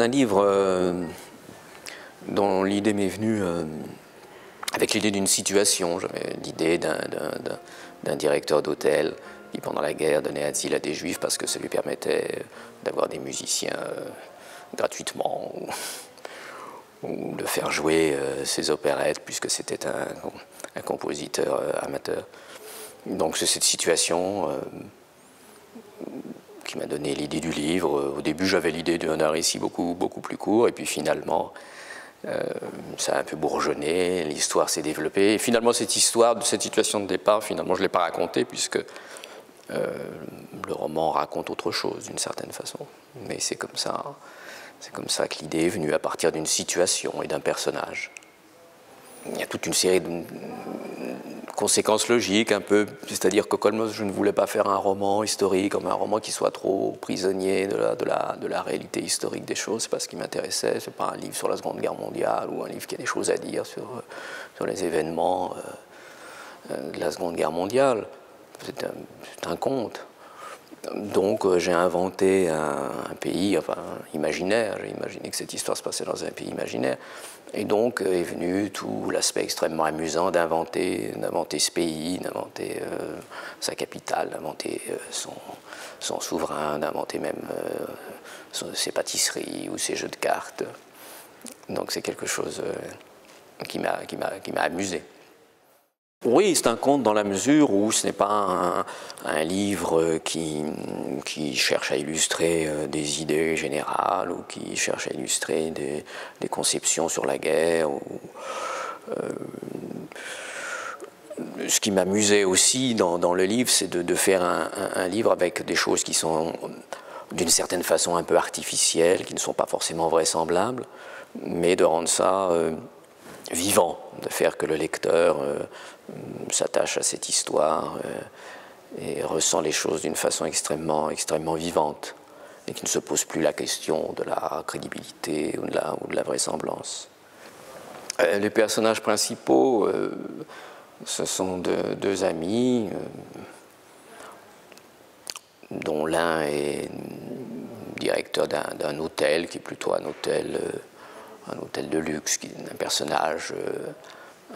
un livre euh, dont l'idée m'est venue euh, avec l'idée d'une situation. J'avais l'idée d'un directeur d'hôtel qui, pendant la guerre, donnait asile à des juifs parce que ça lui permettait d'avoir des musiciens euh, gratuitement ou, de faire jouer ses opérettes puisque c'était un, un, compositeur amateur. Donc c'est cette situation qui m'a donné l'idée du livre. Au début, j'avais l'idée d'un récit beaucoup, beaucoup plus court, et puis finalement, euh, ça a un peu bourgeonné, l'histoire s'est développée. Et finalement, cette histoire, cette situation de départ, finalement, je ne l'ai pas racontée, puisque euh, le roman raconte autre chose, d'une certaine façon. Mais c'est comme ça, c'est comme ça que l'idée est venue, à partir d'une situation et d'un personnage. Il y a toute une série de conséquences logiques un peu, c'est-à-dire que Colmos, je ne voulais pas faire un roman historique, un roman qui soit trop prisonnier de la, réalité historique des choses, c'est pas ce qui m'intéressait, c'est pas un livre sur la Seconde Guerre mondiale ou un livre qui a des choses à dire sur, sur les événements euh, euh, de la Seconde Guerre mondiale, c'est un, conte. Donc euh, j'ai inventé un, pays, enfin imaginaire, j'ai imaginé que cette histoire se passait dans un pays imaginaire. Et donc euh, est venu tout l'aspect extrêmement amusant d'inventer, d'inventer ce pays, d'inventer euh, sa capitale, d'inventer son, souverain, d'inventer même ses pâtisseries ou ses jeux de cartes. Donc c'est quelque chose qui m'a amusé. Oui, c'est un conte dans la mesure où ce n'est pas un, livre qui, qui, cherche à illustrer euh, des idées générales ou qui cherche à illustrer des, conceptions sur la guerre. Euh, ce qui m'amusait aussi dans, le livre, c'est de, faire un, un, livre avec des choses qui sont d'une certaine façon un peu artificielles, qui ne sont pas forcément vraisemblables, mais de rendre ça euh, vivant, de faire que le lecteur euh, s'attache à cette histoire euh, et ressent les choses d'une façon extrêmement, extrêmement vivante et qui ne se pose plus la question de la crédibilité ou de la, vraisemblance. Euh, les personnages principaux, ce sont de, deux amis, dont l'un est directeur d'un hôtel, qui est plutôt un hôtel, un hôtel de luxe, qui est un personnage euh,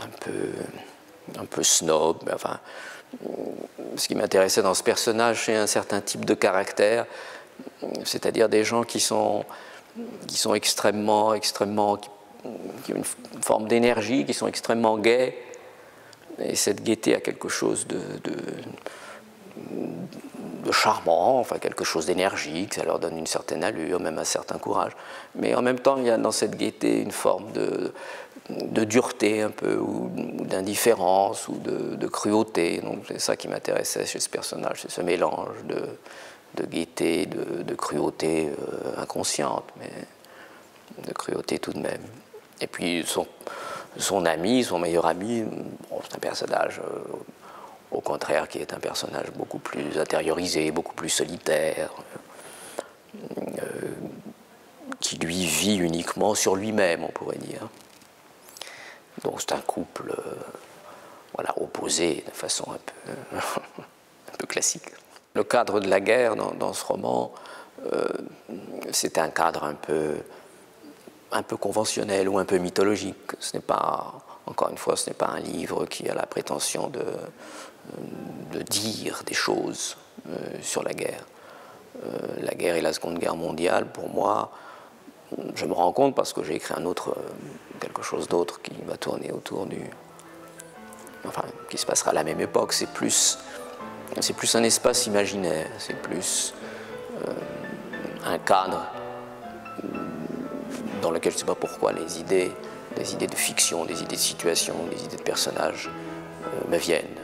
un peu un peu snob. Enfin, ce qui m'intéressait dans ce personnage, c'est un certain type de caractère, c'est-à-dire des gens qui sont, qui sont extrêmement, extrêmement, qui, ont une forme d'énergie, qui sont extrêmement gais. Et cette gaieté a quelque chose de, de, de charmant, enfin quelque chose d'énergique, ça leur donne une certaine allure, même un certain courage. Mais en même temps, il y a dans cette gaieté une forme de, de dureté un peu, ou, d'indifférence, ou de, cruauté. Donc c'est ça qui m'intéressait chez ce personnage, c'est ce mélange de, de gaieté, de, de cruauté euh, inconsciente, mais de cruauté tout de même. Et puis son, son ami, son meilleur ami, bon, c'est un personnage, euh, au contraire, qui est un personnage beaucoup plus intériorisé, beaucoup plus solitaire, euh, qui lui vit uniquement sur lui-même, on pourrait dire. Donc c'est un couple euh, voilà, opposé de façon un peu, classique. Le cadre de la guerre dans, dans ce roman, euh, c'est un cadre un peu, un peu conventionnel ou un peu mythologique. Ce n'est pas, encore une fois, ce n'est pas un livre qui a la prétention de, de dire des choses euh, sur la guerre. Euh, la guerre et la Seconde Guerre mondiale, pour moi, je me rends compte parce que j'ai écrit un autre, euh, quelque chose d'autre qui va tourner autour du, enfin, qui se passera à la même époque. C'est plus, c'est plus un espace imaginaire, c'est plus un cadre dans lequel je ne sais pas pourquoi les idées, des idées de fiction, des idées de situation, des idées de personnages me viennent.